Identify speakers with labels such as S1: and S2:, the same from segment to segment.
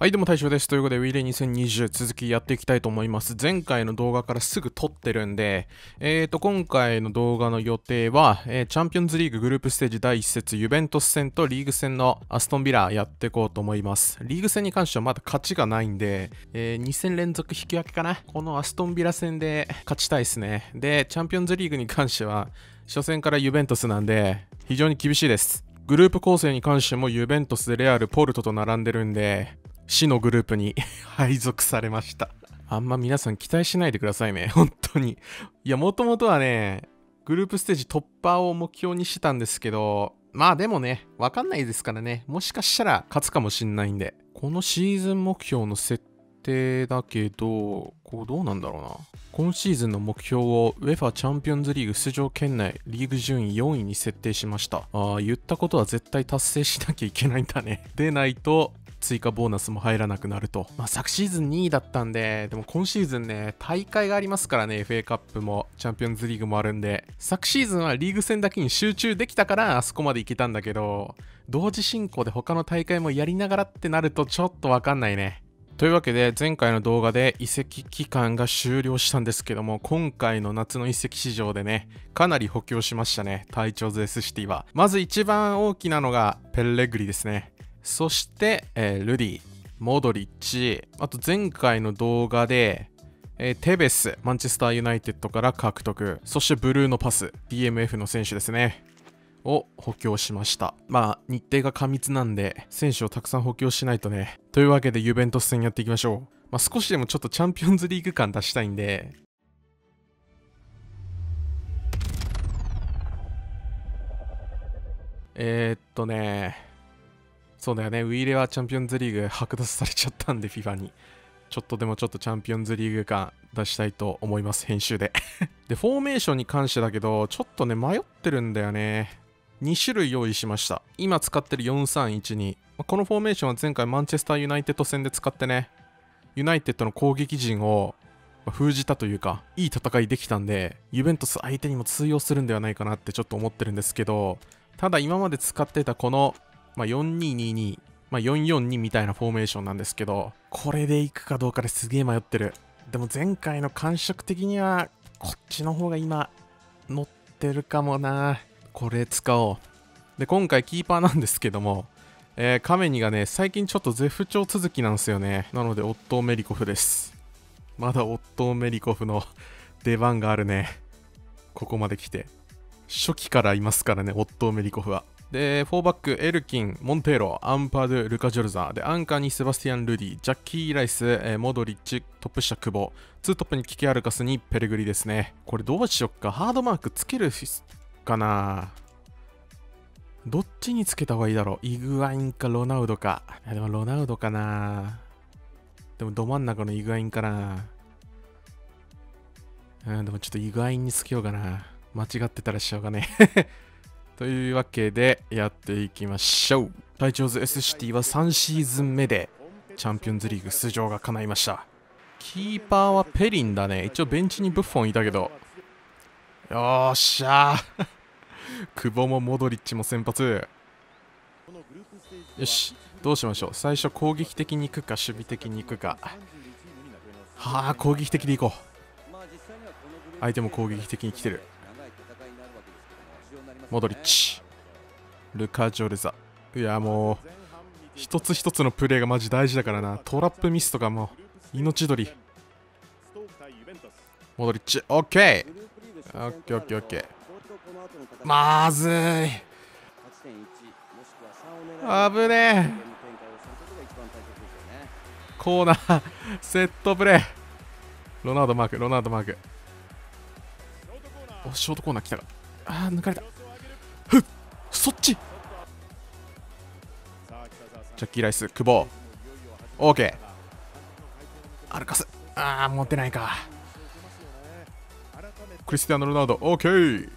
S1: はい、どうも大将です。ということで、ウィーレ2020続きやっていきたいと思います。前回の動画からすぐ撮ってるんで、えーと、今回の動画の予定は、えーチャンピオンズリーググループステージ第1節、ユベントス戦とリーグ戦のアストンビラやっていこうと思います。リーグ戦に関してはまだ勝ちがないんで、え2戦連続引き分けかな？このアストンビラ戦で勝ちたいですね。で、チャンピオンズリーグに関しては、初戦からユベントスなんで、非常に厳しいです。グループ構成に関してもユベントスで、レアル、ポルトと並んでるんで、死のグループに 配属されました。あんま皆さん期待しないでくださいね。本当に。いや、もともとはね、グループステージ突破を目標にしてたんですけど、まあでもね、わかんないですからね。もしかしたら勝つかもしんないんで。このシーズン目標の設定だけど、こうどうなんだろうな。今シーズンの目標を UEFA チャンピオンズリーグ出場圏内リーグ順位4位に設定しました。ああ、言ったことは絶対達成しなきゃいけないんだね。でないと追加ボーナスも入らなくなると。まあ昨シーズン2位だったんで、でも今シーズンね、大会がありますからね、FA カップもチャンピオンズリーグもあるんで、昨シーズンはリーグ戦だけに集中できたからあそこまでいけたんだけど、同時進行で他の大会もやりながらってなるとちょっとわかんないね。というわけで前回の動画で移籍期間が終了したんですけども今回の夏の移籍市場でねかなり補強しましたね隊長ズ S シティはまず一番大きなのがペレグリですねそして、えールディモドリッチあと前回の動画でえーテベス、マンチェスターユナイテッドから獲得、そしてブルーノパス、DMF の選手ですね。を補強しました。まあ、日程が過密なんで、選手をたくさん補強しないとね。というわけで、ユベントス戦やっていきましょう。まあ、少しでもちょっとチャンピオンズリーグ感出したいんで、えー、っとね、そうだよね、ウィーレはチャンピオンズリーグ剥奪されちゃったんで、FIFA に。ちょっとでもちょっとチャンピオンズリーグ感出したいと思います、編集で。で、フォーメーションに関してだけど、ちょっとね、迷ってるんだよね。2種類用意しました。今使ってる4312。このフォーメーションは前回マンチェスターユナイテッド戦で使ってね、ユナイテッドの攻撃陣を封じたというか、いい戦いできたんで、ユベントス相手にも通用するんではないかなってちょっと思ってるんですけど、ただ今まで使ってたこの、まあ、4222、まあ、442みたいなフォーメーションなんですけど、これでいくかどうかですげえ迷ってる。でも前回の感触的には、こっちの方が今、乗ってるかもな。これ使おう。で、今回キーパーなんですけども、えーカメニがね、最近ちょっと絶不調続きなんですよね。なので、オットー・メリコフです。まだオットー・メリコフの 出番があるね。ここまで来て。初期からいますからね、オットー・メリコフは。で、4バック、エルキン、モンテーロ、アンパドゥ、ルカ・ジョルザ。で、アンカーにセバスティアン・ルディ、ジャッキー・ライス、えーモドリッチ、トップ下、久保。ツートップにキキアルカスにペレグリですね。これどうしよっか。ハードマークつけるかなどっちにつけた方がいいだろうイグアインかロナウドか。いやでもロナウドかなでもど真ん中のイグアインかなうん、でもちょっとイグアインにつけようかな。間違ってたらしょうがね。というわけでやっていきましょう。隊長ズ S シティは3シーズン目でチャンピオンズリーグ出場が叶いました。キーパーはペリンだね。一応ベンチにブッフォンいたけど。よっしゃー。久保もモドリッチも先発。よし、どうしましょう。最初攻撃的に行くか守備的に行くか。はあ、攻撃的で行こう。相手も攻撃的に来てる。モドリッチ。ルカ・ジョルザ。いや、もう、一つ一つのプレーがマジ大事だからな。トラップミスとかも、命取り。モドリッチ、オッケーオッケーオッケーオッケー。まずい。危ねえ。コーナー、セットプレー。ロナウドマーク、ロナウドマーク。お、ショートコーナー来たか。あー、抜かれた。そっち。ジャッキー・ライス、久保。オーケー。アルカス。あー、持ってないか。クリスティアーノ・ロナウド、オーケー。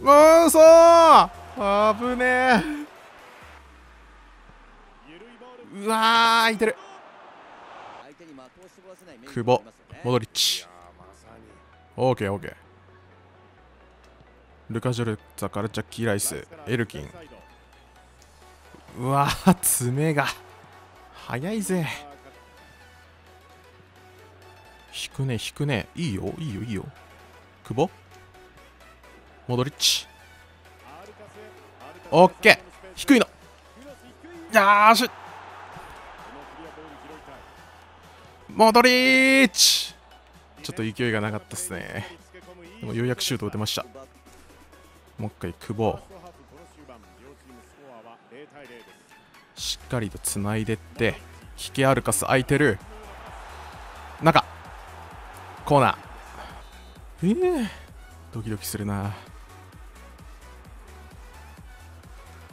S1: うーそう危ねえ。うわー空いてる。久保モドリッチ。オーケーオーケールカ・ジョルザからジャッキー・ライスエルキン。うわー爪が。早いぜ。引くね引くね。いいよいいよいいよ。久保。モドリッチ。オッケー。低いの。よーし。モドリッチ。ちょっと勢いがなかったっすね。でもようやくシュート打てましたもう一回久保。しっかりとつないでって引けアルカス空いてる。中。コーナー。ええー、ドキドキするな。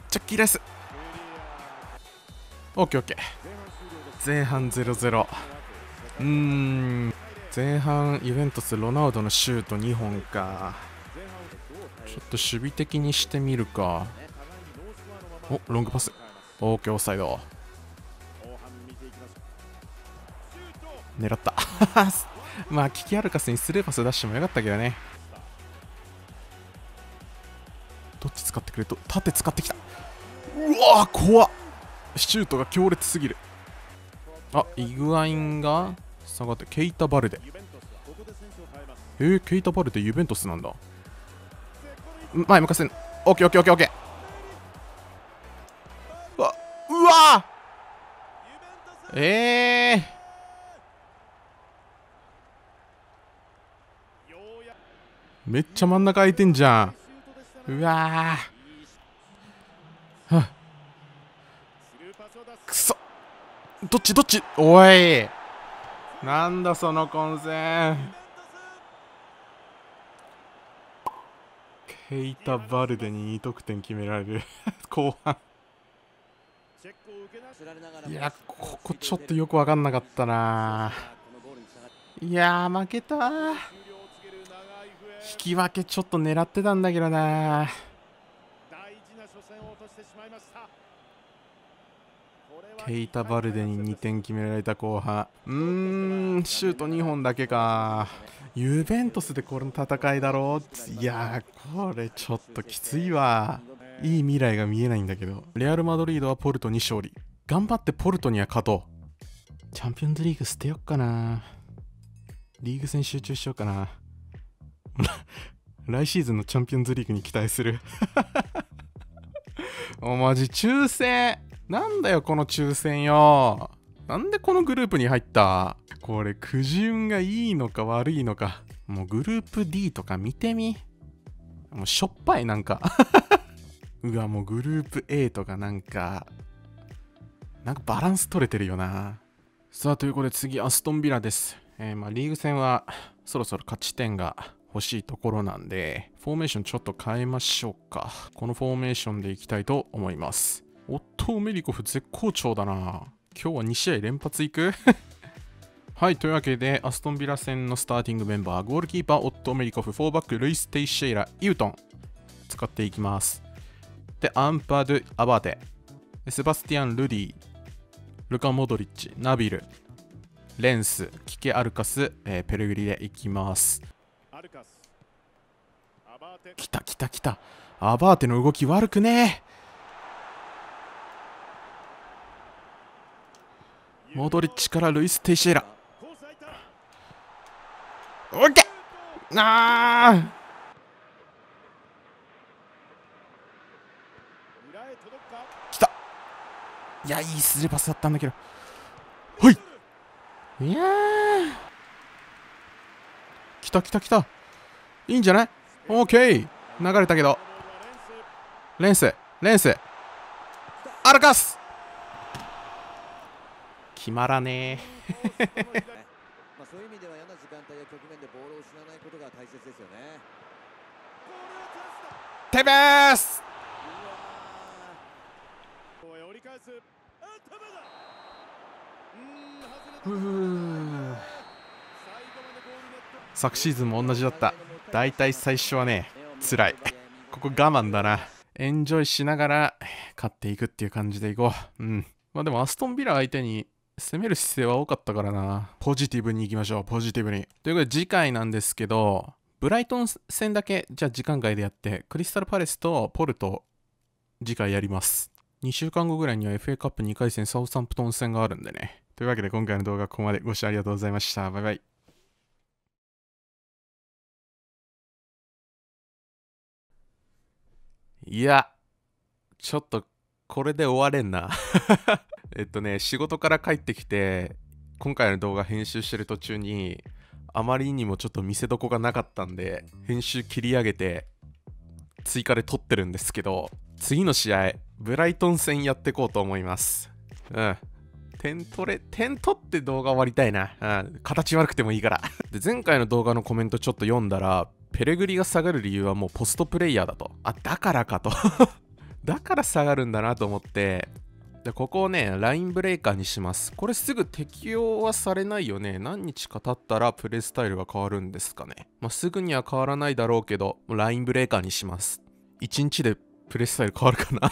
S1: チャッキーレース。オッケーオッケー。前半0-0うーん。前半ユベントスロナウドのシュート2本か。ちょっと守備的にしてみるか。おロングパス。オーケーオフサイド。狙った。まあキキアルカスにスルーパス出してもよかったけどね。どっち使ってくれと縦使ってきた。うわ怖っ。シュートが強烈すぎる。あイグアインが下がってケイタ・バルデ。えー、ケイタ・バルデユベントスなんだ。前向かせん。オッケーオッケーオッケーオッケー。うわうわええー。めっちゃ真ん中空いてんじゃん。うわー。くそ。どっちどっち？おい。なんだその混戦。ヘイタ・バルデに2得点決められる。後半。いやここちょっとよく分かんなかったな。いや負けた。引き分けちょっと狙ってたんだけどな。大事な初戦を落としてしまいましたケイタ・バルデに2点決められた後半。うーんシュート2本だけか。ユベントスでこの戦いだろういやこれちょっときついわ。いい未来が見えないんだけど。レアル・マドリードはポルトに勝利。頑張ってポルトには勝とう。チャンピオンズリーグ捨てよっかな。リーグ戦集中しようかな。来シーズンのチャンピオンズリーグに期待する。おマジ抽選なんだよこの抽選よ。なんでこのグループに入った？これくじ運がいいのか悪いのか。もうグループ D とか見てみ。もうしょっぱいなんか。うわもうグループ A とかなんか。なんかバランス取れてるよな。さあということで次アストンビラです。えー、まあリーグ戦はそろそろ勝ち点が欲しいところなんで、フォーメーションちょっと変えましょうか。このフォーメーションでいきたいと思います。オットー・メリコフ絶好調だな。今日は2試合連発いく？はい、というわけで、アストンビラ戦のスターティングメンバー、ゴールキーパー、オットー・メリコフ、4バック、ルイス・テイシェイラ、ユートン、使っていきます。で、アンパドゥ・アバーテ、セバスティアン・ルディ、ルカ・モドリッチ、ナビル、レンス、キケ・アルカス、えー、ペルグリでいきます。来た来た来た。アバーテの動き悪くねモドリッチからルイス・テイシエラ。オッケー。あー。来た。いやいいスルーパスだったんだけど。はい。いや来た来た来た。いいんじゃない？オーケー。流れたけど。レンス。レンス。アルカス。決まらねえまあそういう意味では嫌な時間帯や局面でボールを失わないことが大切ですよねテベース昨シーズンも同じだった大体最初はね、辛い。ここ我慢だな。エンジョイしながら勝っていくっていう感じでいこう。うん。まあでもアストンビラ相手に攻める姿勢は多かったからな。ポジティブに行きましょう。ポジティブに。ということで次回なんですけど、ブライトン戦だけじゃあ時間外でやって、クリスタルパレスとポルト次回やります。2週間後ぐらいには FA カップ2回戦サウサンプトン戦があるんでね。というわけで今回の動画はここまでご視聴ありがとうございました。バイバイ。いや、ちょっとこれで終われんなえっとね、仕事から帰ってきて、今回の動画編集してる途中に、あまりにもちょっと見せどこがなかったんで、編集切り上げて、追加で撮ってるんですけど、次の試合、ブライトン戦やっていこうと思います。うん。点取れ、点取って動画終わりたいな。うん。形悪くてもいいからで、前回の動画のコメントちょっと読んだら、ペレグリが下がる理由はもうポストプレイヤーだと。あ、だからかと だから下がるんだなと思って、でここをね、ラインブレーカーにします。これすぐ適用はされないよね。何日か経ったらプレイスタイルが変わるんですかね。まあ、すぐには変わらないだろうけど、ラインブレーカーにします。1日でプレイスタイル変わるかな？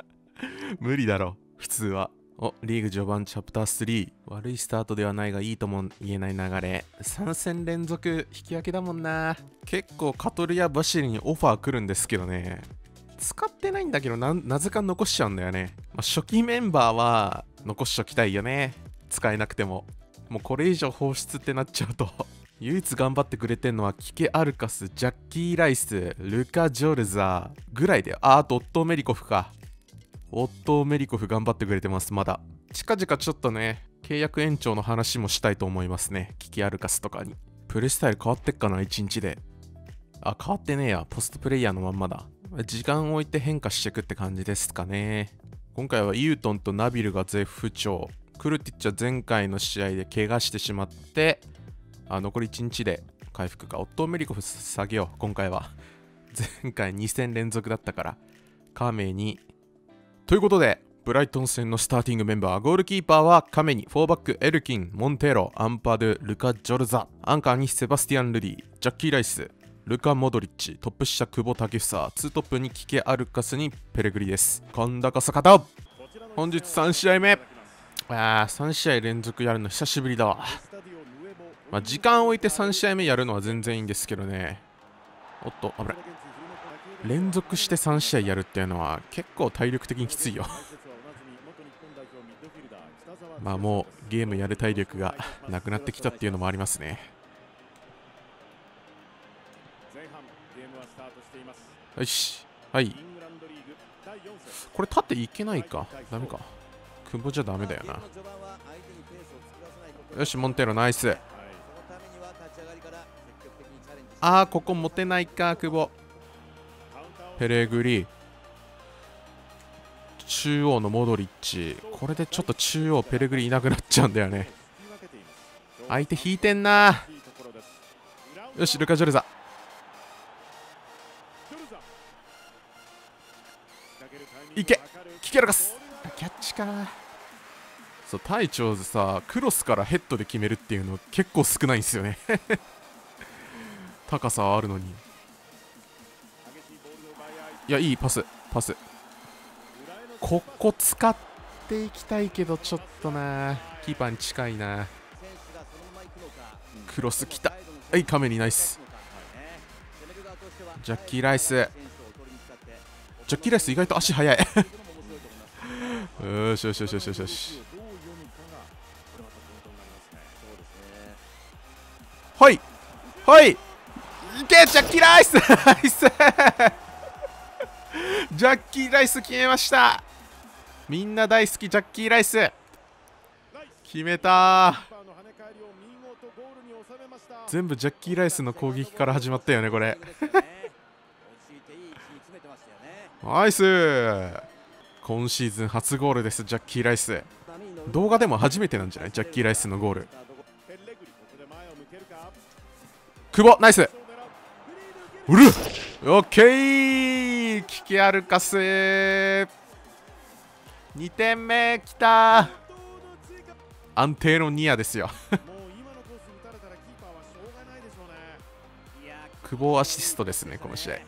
S1: 無理だろ、普通は。お、リーグ序盤チャプター3。悪いスタートではないがいいとも言えない流れ。3戦連続引き分けだもんな。結構カトルやバシリにオファー来るんですけどね。使ってないんだけどな、なぜか残しちゃうんだよね。まあ、初期メンバーは残しときたいよね。使えなくても。もうこれ以上放出ってなっちゃうと 唯一頑張ってくれてんのはキケ・アルカス、ジャッキー・ライス、ルカ・ジョルザーぐらいだよ。あ、あとオットー・メリコフか。オットー・メリコフ頑張ってくれてます、まだ。近々ちょっとね、契約延長の話もしたいと思いますね。キケ・アルカスとかに。プレスタイル変わってっかな、1日で。あ、変わってねえや。ポストプレイヤーのまんまだ。時間を置いて変化していくって感じですかね。今回はユートンとナビルが絶不調。クルティッチは前回の試合で怪我してしまって、あ残り1日で回復か。オットーメリコフ下げよう、今回は。前回2戦連続だったから。カメに。ということで、ブライトン戦のスターティングメンバー、ゴールキーパーはカメに、4バック、エルキン、モンテーロ、アンパドゥ、ルカ・ジョルザ、アンカーにセバスティアン・ルディ、ジャッキー・ライス、ルカ・モドリッチ、トップ下久保建英、ツートップにキケ・アルカスにペレグリです。今度こそ勝とう本日3試合目あー3試合連続やるの久しぶりだわ。まあ、時間を置いて3試合目やるのは全然いいんですけどね。おっと、危ない。連続して3試合やるっていうのは結構体力的にきついよまあもうゲームやる体力がなくなってきたっていうのもありますね。よし。はい。これ縦いけないか。ダメか。久保じゃダメだよな。よしモンテロナイス。あーここ持てないか久保。ペレグリ中央のモドリッチ。これでちょっと中央ペレグリいなくなっちゃうんだよね。相手引いてんな。よしルカ・ジョルザ。かそう隊長でさクロスからヘッドで決めるっていうの結構少ないんですよね。高さはあるのに。いやいいパスパス。ここ使っていきたいけどちょっとな。キーパーに近いな。クロス来た。はいカメにナイス。ジャッキー・ライス。ジャッキーライス意外と足速い。よしよしよしよしよし。はい。はい。いけジャッキーライス。ナイスジャッキーライス決めました。みんな大好きジャッキーライス。決めた。全部ジャッキーライスの攻撃から始まったよねこれ。ナイス今シーズン初ゴールですジャッキー・ライス。動画でも初めてなんじゃない？ジャッキー・ライスのゴール。久保ナイス。うる。オッケー。キキアルカス2点目きた。安定のニアですよ。久保アシストですねこの試合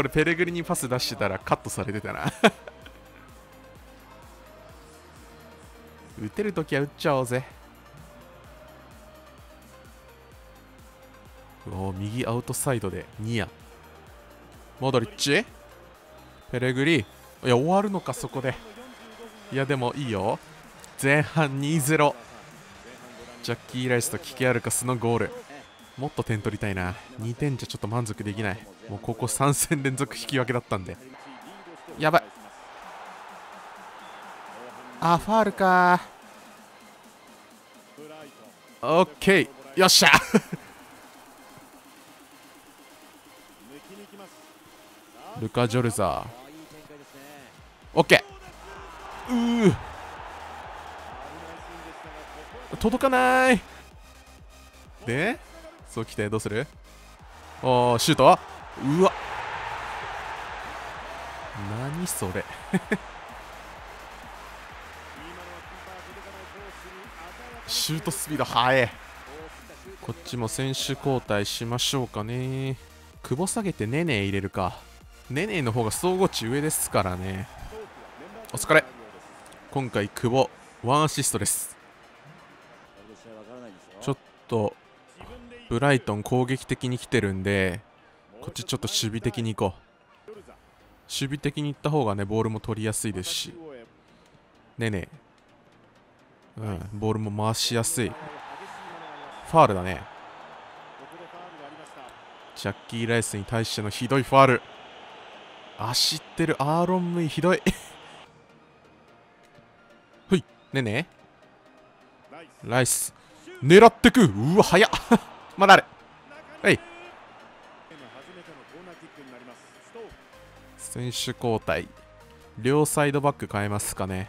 S1: これペレグリにパス出してたらカットされてたな。打てるときは打っちゃおうぜ。お右アウトサイドでニア。モドリッチ？ペレグリ？いや終わるのかそこで。いやでもいいよ。前半2-0ジャッキー・ライスとキキアルカスのゴール。もっと点取りたいな。2点じゃちょっと満足できない。もうここ3戦連続引き分けだったんで。やばい。あファールか。オッケー。よっしゃ。ルカ・ジョルザー。オッケー。うー。届かない。でそう来てどうする？おーシュートうわ。何それ。シュートスピード速えこっちも選手交代しましょうかね。久保下げてネネ入れるか。ネネの方が総合値上ですからね。お疲れ。今回久保ワンアシストです。ちょっとブライトン攻撃的に来てるんでこっちちょっと守備的に行こう。守備的に行った方がねボールも取りやすいですし。ねえねえ。うんボールも回しやすい。ファールだね。ジャッキー・ライスに対してのひどいファール。走ってるアーロン・ムイひどい。ほいねえねえ。ライス。狙ってく。うわ早っ。まだあるはい。選手交代。両サイドバック変えますかね。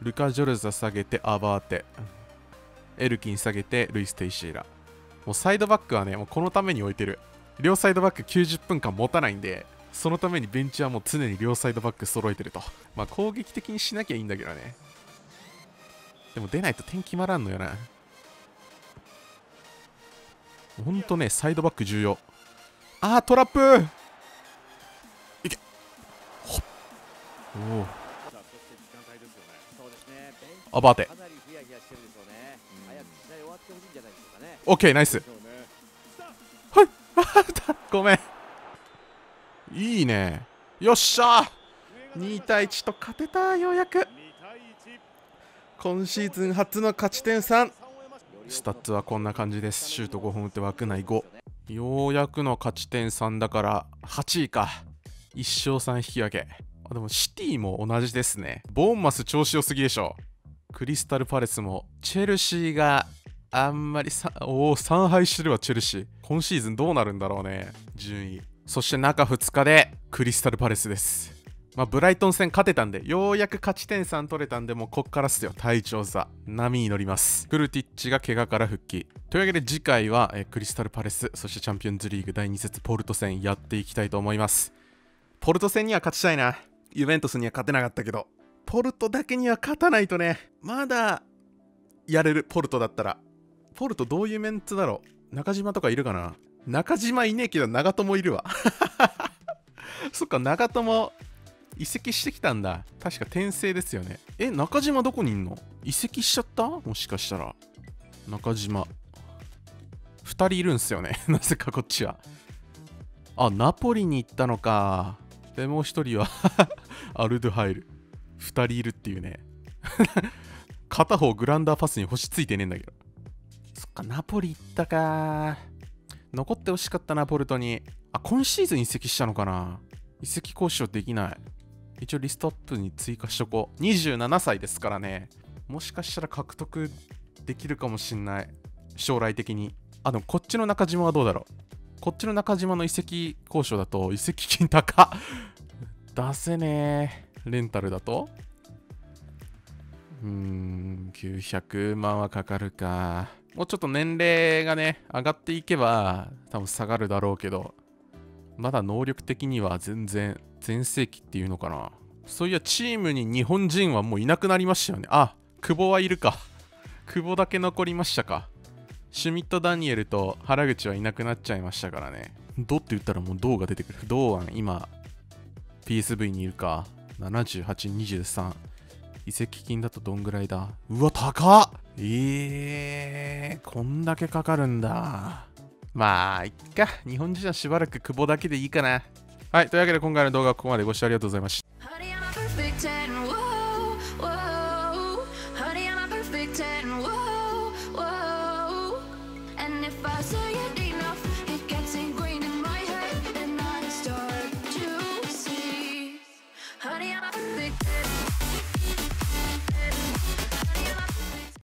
S1: ルカ・ジョルザ下げてアバーテ。エルキン下げてルイス・テイシーラ。もうサイドバックはねもうこのために置いてる。両サイドバック90分間持たないんでそのためにベンチはもう常に両サイドバック揃えてると。まあ攻撃的にしなきゃいいんだけどね。でも出ないと点決まらんのよな。ほんとね、サイドバック重要。あー、トラップおお。アバーテ。オッケー、ナイス。はい ごめん。いいね。よっしゃ2対1と勝てた、ようやく。今シーズン初の勝ち点3。スタッツはこんな感じです。シュート5本打って枠内5。ようやくの勝ち点3だから8位か。1勝3引き分け。あでもシティも同じですね。ボーンマス調子良すぎでしょ。クリスタルパレスもチェルシーがあんまりさおお3敗してるわチェルシー。今シーズンどうなるんだろうね。順位。そして中2日でクリスタルパレスです。まあ、ブライトン戦勝てたんで、ようやく勝ち点3取れたんで、もうこっからっすよ、タイチョーズ。波に乗ります。クルティッチが怪我から復帰。というわけで次回は、えクリスタルパレス、そしてチャンピオンズリーグ第2節ポルト戦やっていきたいと思います。ポルト戦には勝ちたいな。ユベントスには勝てなかったけど、ポルトだけには勝たないとね、まだやれる、ポルトだったら。ポルトどういうメンツだろう？中島とかいるかな？中島いねえけど長友いるわ。そっか、長友移籍してきたんだ。確か転生ですよね。え、中島どこにいんの？移籍しちゃった？もしかしたら。中島。2人いるんすよね。なぜかこっちは。あ、ナポリに行ったのか。で、もう1人は アルドゥハイル。2人いるっていうね。片方グランダーパスに星ついてねえんだけど。そっか、ナポリ行ったか。残ってほしかったな、ポルトに。あ、今シーズン移籍したのかな移籍交渉できない。一応リストアップに追加しとこう。27歳ですからね。もしかしたら獲得できるかもしんない。将来的に。あ、でもこっちの中島はどうだろう。こっちの中島の移籍交渉だと移籍金高 出せねえ。レンタルだとうーん、900万はかかるか。もうちょっと年齢がね、上がっていけば多分下がるだろうけど、まだ能力的には全然全盛期っていうのかな。そういや、チームに日本人はもういなくなりましたよね。あ、久保はいるか。久保だけ残りましたか。シュミット・ダニエルと原口はいなくなっちゃいましたからね。ドって言ったらもう銅が出てくる。銅は今、PSV にいるか。78、23。移籍金だとどんぐらいだ？うわ、高っえー、こんだけかかるんだ。まあ、いっか。日本人はしばらく久保だけでいいかな。
S2: はい、というわけで今回の動画はここまでご視聴ありがとうございました。